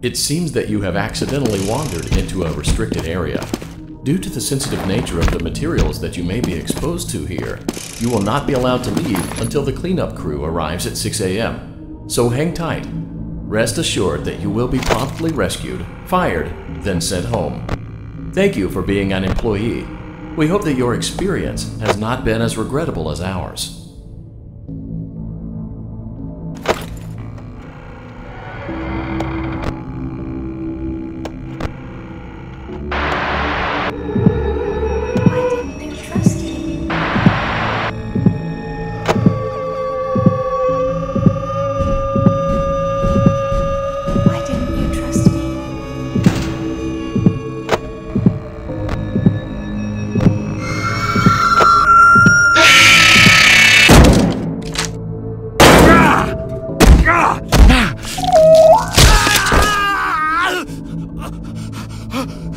It seems that you have accidentally wandered into a restricted area. Due to the sensitive nature of the materials that you may be exposed to here, you will not be allowed to leave until the cleanup crew arrives at 6 a.m. So hang tight. Rest assured that you will be promptly rescued, fired, then sent home. Thank you for being an employee. We hope that your experience has not been as regrettable as ours. Ah! ah.